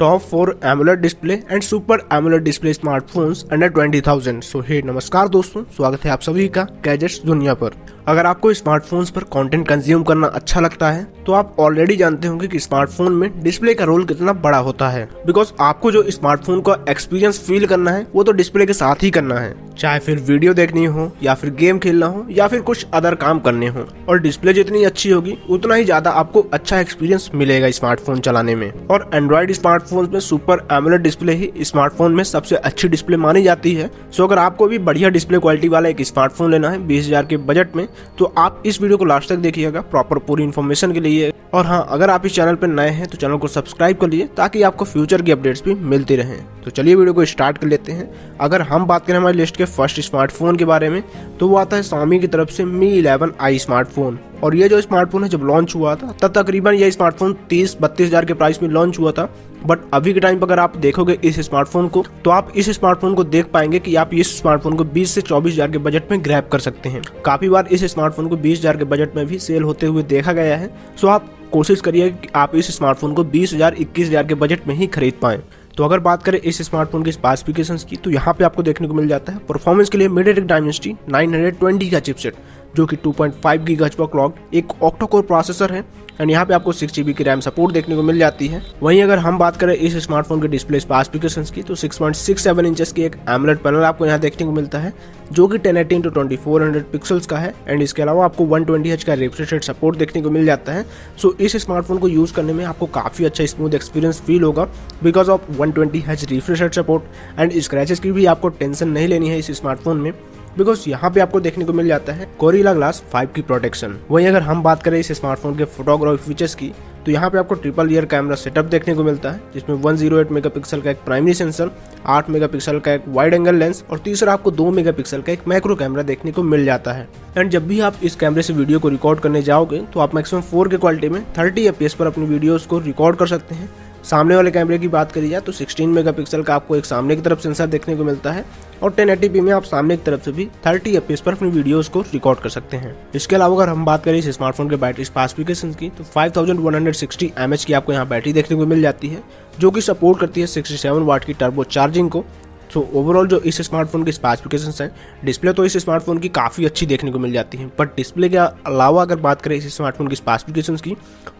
Top four AMOLED display and super AMOLED display smartphones under twenty thousand so hey नमस्कार दोस्तों, स्वागत है आप सभी का गैजेट्स दुनिया पर। अगर आपको स्मार्टफोन्स पर कंटेंट कंज्यूम करना अच्छा लगता है तो आप ऑलरेडी जानते होंगे कि स्मार्टफ़ोन में डिस्प्ले का रोल कितना बड़ा होता है। बिकॉज़ आपको जो स्मार्टफ़ोन का एक्सपीरियंस फील करना है, वो तो डिस्प्ले के साथ ही करना है। चाहे फिर वीडियो देखनी हो, या फिर गेम खेलना हो, या फिर कुछ अदर काम करने हो। और डिस्प्ले जितनी अच्छी होगी, उतना ही ज़्यादा आपको अच्छा एक्सपीरियंस मिलेगा स्मार्टफ़ोन चलाने में। और एंड्रॉइड स्मार्टफ़ोन में सुपर एमुलेट डिस्प्ले ही स्मार्टफ़ोन में सबसे अच्छी डिस्प्ले मानी जाती है। सो अगर आपको भी बढ़िया डिस्प्ले क्वालिटी वाला एक स्मार्टफ़ोन लेना है बीस के बजट में तो आप इस वीडियो को लास्ट तक देखिएगा प्रॉपर पूरी इन्फॉर्मेशन के लिए। और हाँ अगर आप इस चैनल पर नए हैं तो चैनल को सब्सक्राइब कर लीजिए ताकि आपको फ्यूचर की अपडेट्स भी मिलती रहें। तो चलिए वीडियो को स्टार्ट कर लेते हैं। अगर हम बात करें हमारी लिस्ट के फ़र्स्ट स्मार्टफ़ोन के बारे में तो वो आता है स्वामी की तरफ़ से मी इलेवन आई स्मार्टफ़ोन और ये जो स्मार्टफ़ोन है जब लॉन्च हुआ था, तब तकरीबन ये स्मार्टफ़ोन तीस, बत्तीस हज़ार के प्राइस में लॉन्च हुआ था। बट अभी के टाइम पर अगर आप देखोगे इस स्मार्टफ़ोन को तो आप इस स्मार्टफ़ोन को देख पाएँगे कि आप इस स्मार्टफ़ोन को 20 से चौबीस हज़ार के बजट में ग्रैप कर सकते हैं। काफ़ी बार इस स्मार्टफ़ोन को बीस हज़ार के बजट में भी सेल होते हुए देखा गया है। सो आप कोशिश करिए कि आप इस स्मार्टफ़ोन को बीस हज़ार, इक्कीस हज़ार के बजट में ही खरीद पाएँ। तो अगर बात करें इस स्मार्टफ़ोन की स्पेसिफिकेशंस की तो यहाँ पे आपको देखने को मिल जाता है। परफॉर्मेंस के लिए मीडियाटेक डायमेंसिटी 920 का चिपसेट जो कि 2.5 पॉइंट गीगाहर्ट्ज पर क्लॉक एक ऑक्टो कोर प्रोसेसर है एंड यहाँ पे आपको सिक्स जीबी की रैम सपोर्ट देखने को मिल जाती है। वहीं अगर हम बात करें इस स्मार्टफ़ोन के डिस्प्ले स्पेसिफिकेशन की तो 6.67 इंचेस की एक एमलेट पैनल आपको यहाँ देखने को मिलता है, जो कि 1080 into twenty four hundred pixels का है एंड इसके अलावा आपको 120 हज का रिफ्रेश रेट सपोर्ट देखने को मिल जाता है। सो इस स्मार्टफ़ोन को यूज़ करने में आपको काफ़ी अच्छा स्मूथ एक्सपीरियंस फील होगा बिकॉज़ ऑफ़ 120 हज refresh rate support and scratches की भी आपको टेंशन नहीं लेनी है इस स्मार्टफ़ोन में। बिकॉज़ यहाँ पे आपको देखने को मिल जाता है कोरिला ग्लास 5 की प्रोटेक्शन वहीं अगर हम बात करें इस स्मार्टफ़ोन के फोटोग्राफी फीचर्स की तो यहाँ पे आपको ट्रिपल ईयर कैमरा सेटअप देखने को मिलता है, जिसमें 108 मेगापिक्सल का एक प्राइमरी सेंसर 8 मेगापिक्सल का एक वाइड एंगल लेंस और तीसरा आपको 2 मेगापिक्सल का एक मैक्रो कैमरा देखने को मिल जाता है। एंड जब भी आप इस कैमरे से वीडियो को रिकॉर्ड करने जाओगे तो आप मैक्सिमम फोर के क्वालिटी में थर्टी एफ़ पर अपनी वीडियोज़ को रिकॉर्ड कर सकते हैं। सामने वाले कैमरे की बात करी जाए तो 16 मेगापिक्सल का आपको एक सामने की तरफ़ सेंसर देखने को मिलता है और 1080p में आप सामने की तरफ़ से भी 30 एफ़ पर अपनी वीडियोस को रिकॉर्ड कर सकते हैं। इसके अलावा अगर हम बात करें इस स्मार्टफ़ोन के बैटरी स्पेसिफिकेशन की तो 5160 mAh की आपको यहाँ बैटरी देखने को मिल जाती है, जो कि सपोर्ट करती है 67 वाट की टर्बो चार्जिंग को। सो so, ओवरऑल जो इस स्मार्टफ़ोन की स्पेसिफिकेशन है डिस्प्ले तो इस स्मार्टफ़ोन की काफ़ी अच्छी देखने को मिल जाती है। बट डिस्प्ले के अलावा अगर बात करें इस स्मार्टफ़ोन की स्पेसिफिकेशन की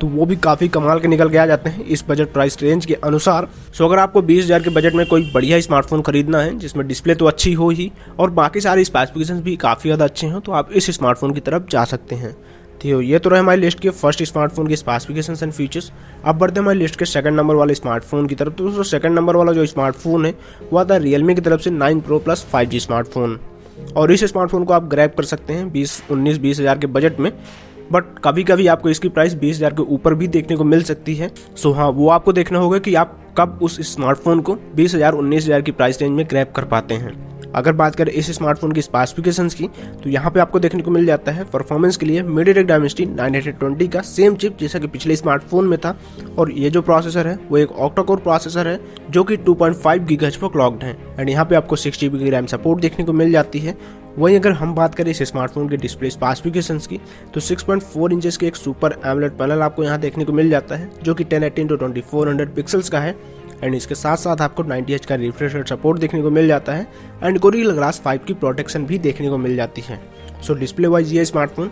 तो वो भी काफ़ी कमाल के निकल के आ जाते हैं इस बजट प्राइस रेंज के अनुसार। सो अगर आपको बीस हज़ार के बजट में कोई बढ़िया स्मार्टफ़ोन खरीदना है जिसमें डिस्प्ले तो अच्छी हो ही और बाकी सारे स्पेसिफिकेशन भी काफ़ी ज़्यादा अच्छे हैं तो आप इस स्मार्टफ़ोन की तरफ़ जा सकते हैं। तो ये तो रहे हमारी लिस्ट के फ़र्स्ट स्मार्टफ़ोन के स्पेसिफिकेशन एंड फीचर्स अब बढ़ते हैं हमारी लिस्ट के सेकंड नंबर वाले स्मार्टफ़ोन की तरफ़। तो दोस्तों सेकंड नंबर वाला जो स्मार्टफ़ोन है, वो आता है रियलमी की तरफ़ से nine pro plus five G smartphone और इस स्मार्टफ़ोन को आप ग्रैप कर सकते हैं बीस, उन्नीस, बीस हज़ार के बजट में। बट कभी कभी आपको इसकी प्राइस बीस हज़ार के ऊपर भी देखने को मिल सकती है। सो हाँ वो आपको देखना होगा कि आप कब उस स्मार्टफ़ोन को बीस हज़ार, उन्नीस हज़ार की प्राइस रेंज में ग्रैप कर पाते हैं। अगर बात करें इस स्मार्टफ़ोन की स्पेसिफिकेशन की तो यहाँ पे आपको देखने को मिल जाता है परफॉर्मेंस के लिए मीडियाटेक डायमेंसिटी 920 का सेम चिप जैसा कि पिछले स्मार्टफ़ोन में था। और ये जो प्रोसेसर है, वो एक ऑक्टाकोर प्रोसेसर है, जो कि 2.5 पॉइंट पर क्लॉक्ड है। एंड यहाँ पे आपको सिक्स जीबी की रैम सपोर्ट देखने को मिल जाती है। वहीं अगर हम बात करें इस स्मार्टफ़ोन के डिस्प्ले स्पेसिफिकेशन की तो 6.4 पॉइंट इंचेस के एक सुपर एमलेट पैनल आपको यहाँ देखने को मिल जाता है, जो कि टेन 1080 टू ट्वेंटी पिक्सल्स का है। एंड इसके साथ साथ आपको 90 एच का रिफ्रेश रेट सपोर्ट देखने को मिल जाता है। एंड गोरिल्ला ग्लास 5 की प्रोटेक्शन भी देखने को मिल जाती है। सो डिस्प्ले वाइज ये स्मार्टफ़ोन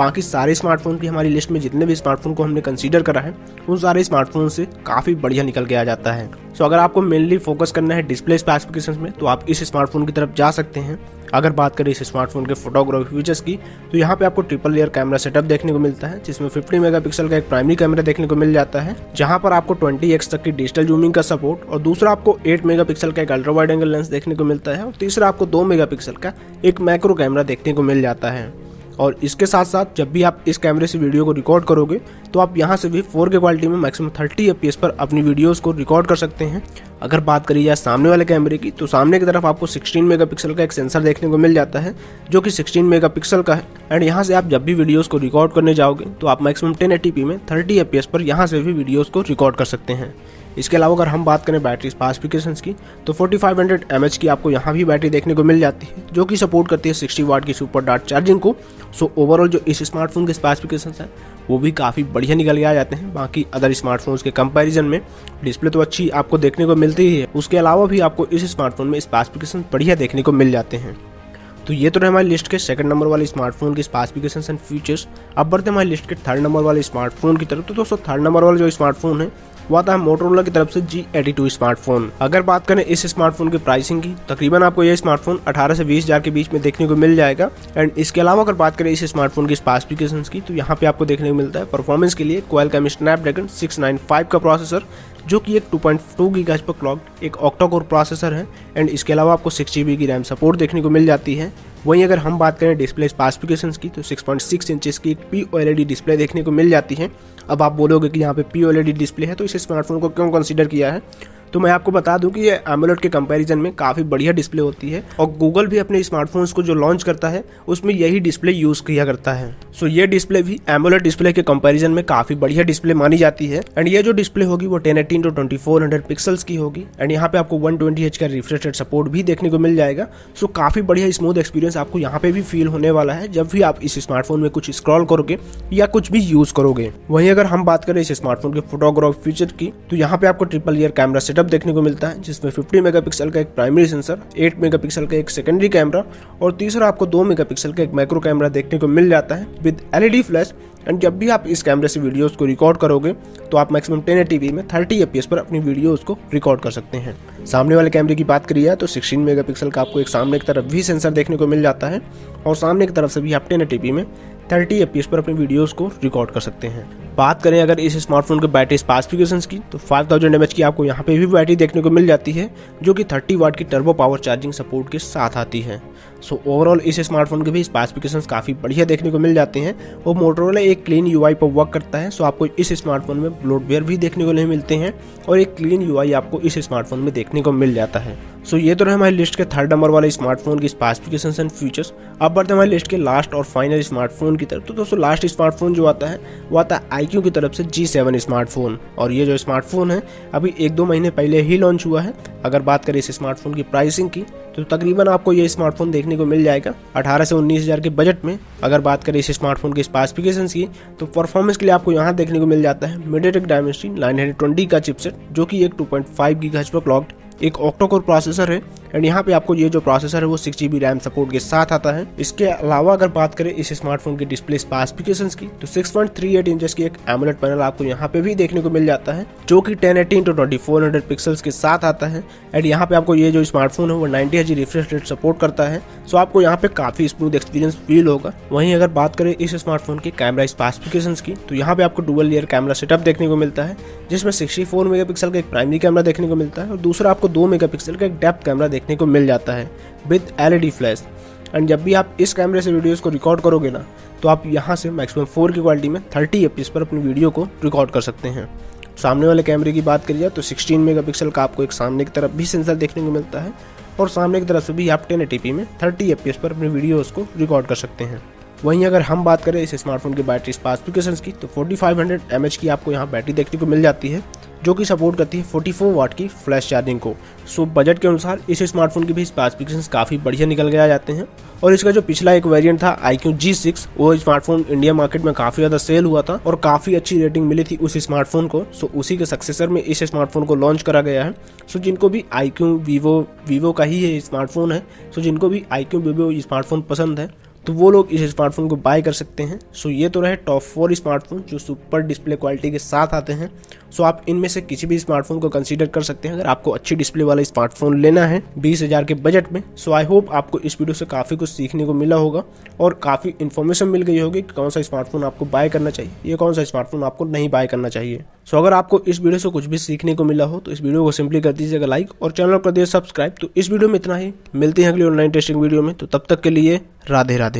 बाकी सारे स्मार्टफ़ोन की हमारी लिस्ट में जितने भी स्मार्टफ़ोन को हमने कंसीडर करा है, उन सारे स्मार्टफ़ोन से काफ़ी बढ़िया निकल के आ जाता है। सो अगर आपको मेनली फोकस करना है डिस्प्ले स्पेसिफिकेशन में तो आप इस स्मार्टफ़ोन की तरफ़ जा सकते हैं। अगर बात करें इस स्मार्टफ़ोन के फोटोग्राफी फीचर्स की तो यहाँ पे आपको ट्रिपल लेयर कैमरा सेटअप देखने को मिलता है, जिसमें 50 मेगापिक्सल का एक प्राइमरी कैमरा देखने को मिल जाता है, जहाँ पर आपको 20x तक की डिजिटल जूमिंग का सपोर्ट और दूसरा आपको 8 मेगापिक्सल का एक अल्ट्रा वाइड एंगल लेंस देखने को मिलता है, और तीसरा आपको 2 मेगापिक्सल का एक मैक्रो कैमरा देखने को मिल जाता है। और इसके साथ साथ जब भी आप इस कैमरे से वीडियो को रिकॉर्ड करोगे तो आप यहाँ से भी फोर के क्वालिटी में मैक्सिमम थर्टी एफ़ पर अपनी वीडियोज़ को रिकॉर्ड कर सकते हैं। अगर बात करी जाए सामने वाले कैमरे की तो सामने की तरफ़ आपको 16 मेगापिक्सल का एक सेंसर देखने को मिल जाता है, जो कि 16 मेगापिक्सल का है। एंड यहाँ से आप जब भी वीडियोस को रिकॉर्ड करने जाओगे तो आप मैक्सिमम 1080p में 30 एफ़ पर यहाँ से भी वीडियोस को रिकॉर्ड कर सकते हैं। इसके अलावा अगर हम बात करें बैटरी स्पेसिफिकेशन की तो 4500 फाइव की आपको यहाँ भी बैटरी देखने को मिल जाती है, जो कि सपोर्ट करती है 60 वाट की सुपर डार्ट चार्जिंग को। सो ओवरऑल जो इस स्मार्टफ़ोन के स्पेसिफिकेशन है, वो भी काफ़ी बढ़िया निकल के आ जाते हैं। बाकी अदर स्मार्टफोन्स के कंपैरिजन में डिस्प्ले तो अच्छी आपको देखने को मिलती ही है। उसके अलावा भी आपको इस स्मार्टफ़ोन में स्पेसिफिकेशन बढ़िया देखने को मिल जाते हैं। तो ये तो रहे हमारी लिस्ट के सेकंड नंबर वाले स्मार्टफ़ोन की स्पेसिफिकेशन एंड फीचर्स अब बढ़ते हैं हमारी लिस्ट के थर्ड नंबर वाले स्मार्टफ़ोन की तरफ़। तो दोस्तों थर्ड नंबर वाला जो स्मार्टफ़ोन है वो आता है मोटरोला की तरफ़ से जी एटी टू स्मार्टफ़ोन अगर बात करें इस स्मार्टफ़ोन की प्राइसिंग की, तकरीबन आपको यह स्मार्टफ़ोन 18 से 20 हज़ार के बीच में देखने को मिल जाएगा। एंड इसके अलावा अगर बात करें इस स्मार्टफ़ोन की स्पेसिफिकेशन की तो यहाँ पे आपको देखने को मिलता है परफॉर्मेंस के लिए कोयल कैम स्नैपड्रैगन 695 का प्रोसेसर जो कि एक 2.2 पॉइंट पर क्लॉक एक ऑक्टा कोर प्रोसेसर है। एंड इसके अलावा आपको सिक्स जी की रैम सपोर्ट देखने को मिल जाती है। वहीं अगर हम बात करें डिस्प्ले स्पेसिफिकेशंस की तो 6.6 पॉइंट इंचेस की पी ओ डिस्प्ले देखने को मिल जाती है। अब आप बोलोगे कि यहाँ पे पी ओ डिस्प्ले है तो इसे स्मार्टफ़ोन को क्यों कंसिडर किया है? तो मैं आपको बता दूँ कि ये एमोलेट के कंपैरिजन में काफ़ी बढ़िया डिस्प्ले होती है और गूगल भी अपने स्मार्टफोन्स को जो लॉन्च करता है, उसमें यही डिस्प्ले यूज़ किया करता है। सो ये डिस्प्ले भी एमोलेट डिस्प्ले के कंपैरिजन में काफ़ी बढ़िया डिस्प्ले मानी जाती है। एंड ये जो डिस्प्ले होगी, वो ten eighteen to twenty four hundred pixels की होगी। एंड यहाँ पे आपको वन ट्वेंटी एच का रिफ्रेश रेट सपोर्ट भी देखने को मिल जाएगा। सो काफ़ी बढ़िया स्मूथ एक्सपीरियंस आपको यहाँ पे भी फील होने वाला है, जब भी आप इस स्मार्टफ़ोन में कुछ स्क्रॉल करोगे या कुछ भी यूज़ करोगे। वहीं अगर हम बात करें इस स्मार्टफ़ोन के फोटोग्राफ फीचर की तो यहाँ पे आपको ट्रिपल ईयर कैमरा सेटअप देखने को मिलता है, जिसमें 50 मेगापिक्सल का एक प्राइमरी सेंसर 8 मेगापिक्सल का एक सेकेंडरी कैमरा और तीसरा आपको 2 मेगापिक्सल का एक माइक्रो कैमरा देखने को मिल जाता है विद एलईडी फ्लैश। एंड जब भी आप इस कैमरे से वीडियोस को रिकॉर्ड करोगे तो आप मैक्सिमम टेन में थर्टी एफ़ पर अपनी वीडियोस को रिकॉर्ड कर सकते हैं। सामने वाले कैमरे की बात करिए तो 16 मेगापिक्सल का आपको एक सामने की तरफ़ भी सेंसर देखने को मिल जाता है और सामने की तरफ़ से भी आप टेन टीवी में थर्टी एफ़ पर अपनी वीडियोस को रिकॉर्ड कर सकते हैं। बात करें अगर इस स्मार्टफ़ोन के बैटरी स्पेसिफिकेशंस की तो 5000 थाउज़ेंड की आपको यहाँ पे भी बैटरी देखने को मिल जाती है, जो कि 30 वाट की टर्बो पावर चार्जिंग सपोर्ट के साथ आती है। सो ओवरऑल इस स्मार्टफ़ोन के भी स्पेसिफिकेशंस काफ़ी बढ़िया देखने को मिल जाते हैं, और मोटरोला एक क्लीन यू पर वर्क करता है सो आपको इस स्मार्टफ़ोन में ब्लोडवेयर भी देखने को नहीं मिलते हैं, और एक क्लीन यूआई आपको इस स्मार्टफ़ोन में देखने को मिल जाता है। सो ये तो रहे हमारी लिस्ट के थर्ड नंबर वाले स्मार्टफ़ोन की स्पेसिफिकेशन एंड फीचर्स अब बढ़ते हमारी लिस्ट के लास्ट और फाइनल स्मार्टफ़ोन की तरफ़। तो दोस्तों लास्ट स्मार्टफ़ोन जो आता है, वो आता है आई की तरफ़ से जी सेवन स्मार्टफ़ोन और ये जो स्मार्टफ़ोन है, अभी एक दो महीने पहले ही लॉन्च हुआ है। अगर बात करें इस स्मार्टफ़ोन की प्राइसिंग की तो तकरीबन आपको ये स्मार्टफ़ोन देखने को मिल जाएगा। 18 से उन्नीस हज़ार के बजट में अगर बात करें इस स्मार्टफ़ोन की स्पेसिफिकेशन की तो परफॉर्मेंस के लिए आपको यहाँ देखने को मिल जाता है मीडियाटेक डायमेंसिटी 920 का चिपसेट जो कि एक 2.5 पॉइंट पर क्लॉक्ड एक ऑक्टोकोर प्रोसेसर है। एंड यहाँ पे आपको ये जो प्रोसेसर है वो सिक्स जी रैम सपोर्ट के साथ आता है। इसके अलावा अगर बात करें इस स्मार्टफ़ोन की डिस्प्ले स्पेसिफिकेशन की तो सिक्स पॉइंट इंचेस की एक एमुलेट पैनल आपको यहाँ पे भी देखने को मिल जाता है, जो कि 1080 eighteen to twenty four hundred pixels के साथ आता है। एंड यहाँ पे आपको ये जो स्मार्टफ़ोन है वो ninety H refresh rate support करता है। सो आपको यहाँ पे काफ़ी स्मूथ एक्सपीरियंस फील होगा। वहीं अगर बात करें इस स्मार्टफ़ोन की कैमरा स्पेसिफिकेशन की तो यहाँ पे आपको डुअल लेयर कैमरा सेटअप देखने को मिलता है, जिसमें सिक्सटी फोर मेगा का एक प्राइमरी कैमरा देखने को मिलता है और दूसरा आपको दो मेगा का एक डेप्थ कैमरा देखने को मिल जाता है विद एल फ्लैश। एंड जब भी आप इस कैमरे से वीडियोज़ को रिकॉर्ड करोगे ना तो आप यहाँ से मैक्सिमम फोर की क्वालिटी में थर्टी एफ़ पर अपनी वीडियो को रिकॉर्ड कर सकते हैं। सामने वाले कैमरे की बात करिए तो 16 मेगापिक्सल का आपको एक सामने की तरफ़ भी सेंसर देखने को मिलता है और सामने की तरफ़ से भी आप टेन में थर्टी एफ़ पर अपनी वीडियोस को रिकॉर्ड कर सकते हैं। वहीं अगर हम बात करें इस स्मार्टफ़ोन की बैटरी स्पेसिफिकेशन की तो 4500 mAh की आपको यहाँ बैटरी देखने को मिल जाती है। जो कि सपोर्ट करती है 44 वाट की फ्लैश चार्जिंग को। सो बजट के अनुसार इस स्मार्टफ़ोन की भी स्पेसिफिकेशंस काफ़ी बढ़िया निकल गया जाते हैं। और इसका जो पिछला एक वेरिएंट था आई क्यू जी सिक्स वो स्मार्टफ़ोन इंडिया मार्केट में काफ़ी ज़्यादा सेल हुआ था और काफ़ी अच्छी रेटिंग मिली थी उस स्मार्टफ़ोन को। सो उसी के सक्सेसर में इस स्मार्टफ़ोन को लॉन्च करा गया है। सो जिनको भी आई क्यू वीवो वीवो का ही है स्मार्टफ़ोन है। सो जिनको भी आई क्यू वीवो स्मार्टफ़ोन पसंद है तो वो लोग इस स्मार्टफ़ोन को बाय कर सकते हैं। सो ये तो रहे टॉप फोर स्मार्टफ़ोन जो सुपर डिस्प्ले क्वालिटी के साथ आते हैं। सो आप इनमें से किसी भी स्मार्टफ़ोन को कंसीडर कर सकते हैं। अगर आपको अच्छी डिस्प्ले वाला स्मार्टफ़ोन लेना है बीस हज़ार के बजट में सो आई होप आपको इस वीडियो से काफ़ी कुछ सीखने को मिला होगा और काफ़ी इन्फॉर्मेशन मिल गई होगी कि कौन सा स्मार्टफ़ोन आपको बाय करना चाहिए। ये कौन सा स्मार्टफ़ोन आपको नहीं बाय करना चाहिए। सो अगर आपको इस वीडियो से कुछ भी सीखने को मिला हो तो इस वीडियो को सिंपली कर दीजिएगा लाइक और चैनल कर दीजिए सब्सक्राइब तो इस वीडियो में इतना ही। मिलते हैं अगली ऑनलाइन टेस्टिंग वीडियो में। तो तब तक के लिए राधे राधे।